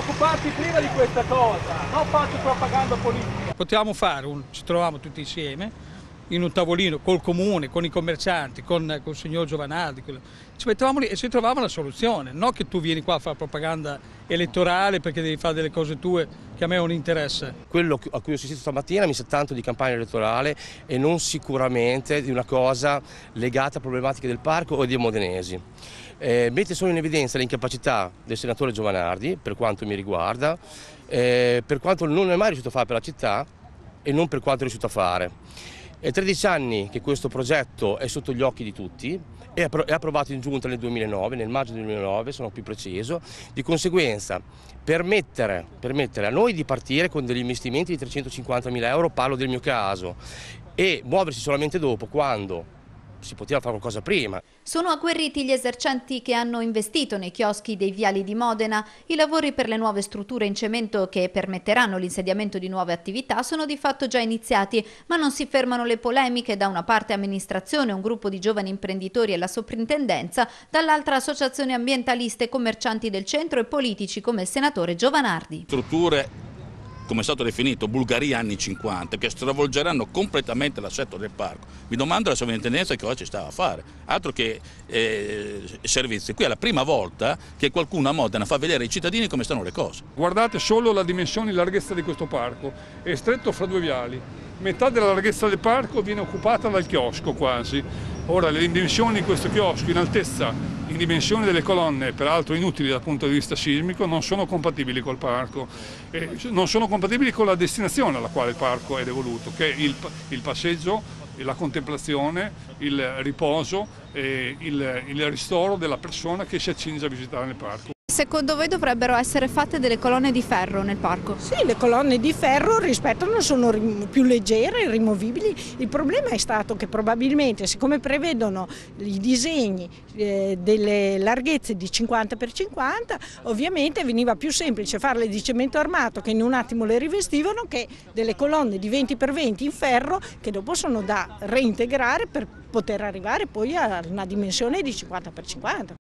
occuparti prima di questa cosa, non faccio propaganda politica. Potevamo fare, un, ci trovavamo tutti insieme in un tavolino col comune, con i commercianti, con, con il signor Giovanardi, ci mettevamo lì e si trovava la soluzione, non che tu vieni qua a fare propaganda elettorale perché devi fare delle cose tue che a me non interessa. Quello a cui ho assistito stamattina mi sa tanto di campagna elettorale e non sicuramente di una cosa legata a problematiche del parco o dei modenesi. Eh, mette solo in evidenza l'incapacità del senatore Giovanardi, per quanto mi riguarda, eh, per quanto non è mai riuscito a fare per la città e non per quanto è riuscito a fare. È 13 anni che questo progetto è sotto gli occhi di tutti, è approvato in giunta nel 2009, nel maggio del 2009, sono più preciso, di conseguenza permettere, permettere a noi di partire con degli investimenti di 350 mila euro, parlo del mio caso, e muoversi solamente dopo quando si poteva fare qualcosa prima. Sono agguerriti gli esercenti che hanno investito nei chioschi dei viali di Modena. I lavori per le nuove strutture in cemento che permetteranno l'insediamento di nuove attività sono di fatto già iniziati, ma non si fermano le polemiche da una parte amministrazione, un gruppo di giovani imprenditori e la soprintendenza, dall'altra associazioni ambientaliste, commercianti del centro e politici come il senatore Giovanardi. Strutture come è stato definito, Bulgaria anni 50, che stravolgeranno completamente l'assetto del parco. Mi domando la sovrintendenza che cosa ci stava a fare, altro che eh, servizi. Qui è la prima volta che qualcuno a Modena fa vedere ai cittadini come stanno le cose. Guardate solo la dimensione e larghezza di questo parco, è stretto fra due viali, metà della larghezza del parco viene occupata dal chiosco quasi. Ora le dimensioni di questo chiosco in altezza in dimensioni delle colonne, peraltro inutili dal punto di vista sismico, non sono compatibili col parco, eh, non sono compatibili con la destinazione alla quale il parco è devoluto, che è il, il passeggio, la contemplazione, il riposo e il, il ristoro della persona che si accinge a visitare il parco. Secondo voi dovrebbero essere fatte delle colonne di ferro nel parco? Sì, le colonne di ferro rispetto non sono più leggere, rimovibili. Il problema è stato che probabilmente, siccome prevedono i disegni eh, delle larghezze di 50 x 50, ovviamente veniva più semplice farle di cemento armato che in un attimo le rivestivano che delle colonne di 20 x 20 in ferro che dopo sono da reintegrare per poter arrivare poi a una dimensione di 50 x 50.